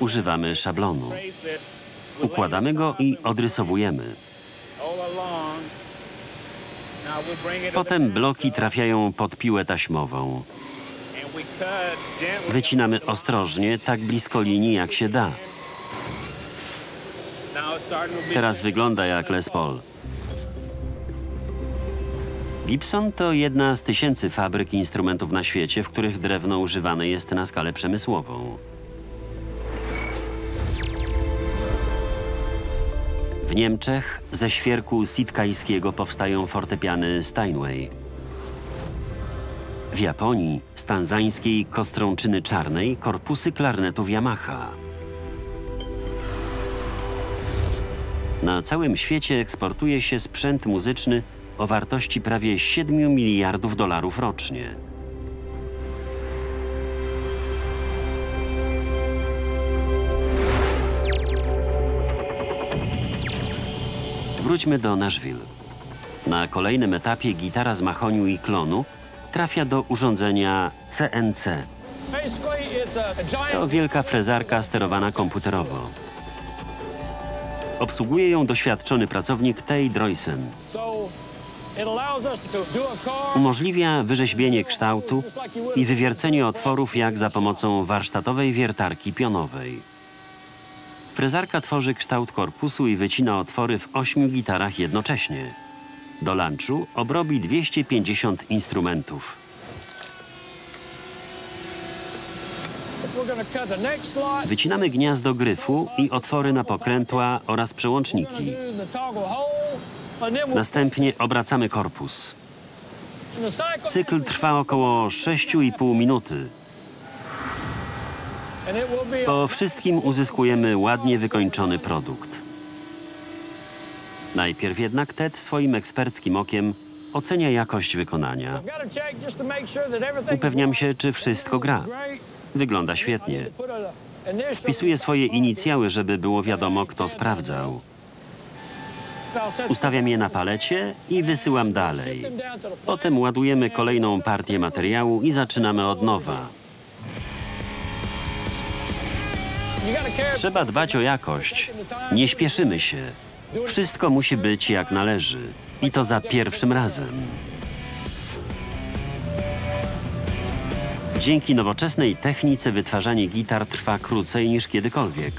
Używamy szablonu. Układamy go i odrysowujemy. Potem bloki trafiają pod piłę taśmową. Wycinamy ostrożnie, tak blisko linii jak się da. Teraz wygląda jak Les Paul. Gibson to jedna z tysięcy fabryk instrumentów na świecie, w których drewno używane jest na skalę przemysłową. W Niemczech ze świerku sitkajskiego powstają fortepiany Steinway. W Japonii z tanzańskiej kostrączyny czarnej korpusy klarnetów Yamaha. Na całym świecie eksportuje się sprzęt muzyczny o wartości prawie 7 miliardów dolarów rocznie. Wróćmy do Nashville. Na kolejnym etapie gitara z mahoniu i klonu trafia do urządzenia CNC. To wielka frezarka sterowana komputerowo. Obsługuje ją doświadczony pracownik Tej Droysen. Umożliwia wyrzeźbienie kształtu i wywiercenie otworów jak za pomocą warsztatowej wiertarki pionowej. Frezarka tworzy kształt korpusu i wycina otwory w ośmiu gitarach jednocześnie. Do lunchu obrobi 250 instrumentów. Wycinamy gniazdo gryfu i otwory na pokrętła oraz przełączniki. Następnie obracamy korpus. Cykl trwa około 6,5 minuty. Po wszystkim uzyskujemy ładnie wykończony produkt. Najpierw jednak Ted swoim eksperckim okiem ocenia jakość wykonania. Upewniam się, czy wszystko gra. Wygląda świetnie. Wpisuję swoje inicjały, żeby było wiadomo, kto sprawdzał. Ustawiam je na palecie i wysyłam dalej. Potem ładujemy kolejną partię materiału i zaczynamy od nowa. Trzeba dbać o jakość. Nie śpieszymy się. Wszystko musi być jak należy. I to za pierwszym razem. Dzięki nowoczesnej technice wytwarzanie gitar trwa krócej niż kiedykolwiek.